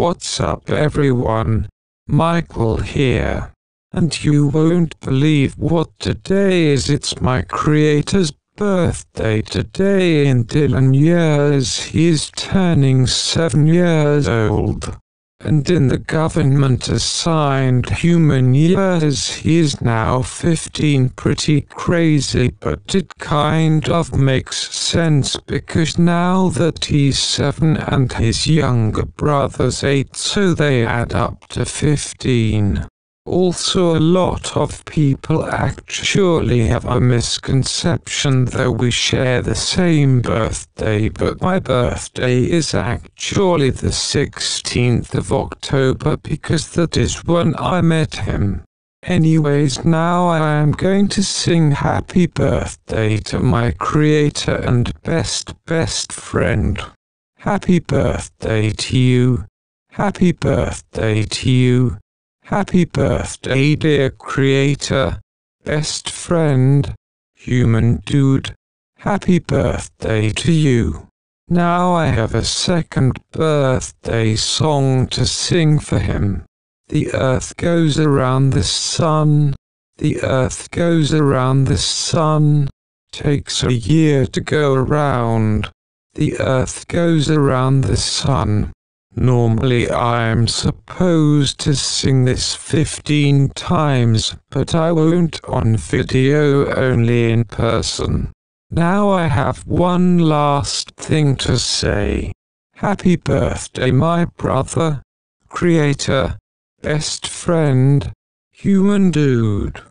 What's up everyone? Michael here. And you won't believe what today is. It's my creator's birthday today in Dylan years. He's turning seven years old and in the government assigned human years he is now 15 pretty crazy but it kind of makes sense because now that he's 7 and his younger brother's 8 so they add up to 15. Also a lot of people actually have a misconception that we share the same birthday but my birthday is actually the 16th of October because that is when I met him. Anyways now I am going to sing happy birthday to my creator and best best friend. Happy birthday to you. Happy birthday to you. Happy birthday, dear creator, best friend, human dude. Happy birthday to you. Now I have a second birthday song to sing for him. The earth goes around the sun. The earth goes around the sun. Takes a year to go around. The earth goes around the sun. Normally I'm supposed to sing this 15 times, but I won't on video only in person. Now I have one last thing to say. Happy birthday my brother, creator, best friend, human dude.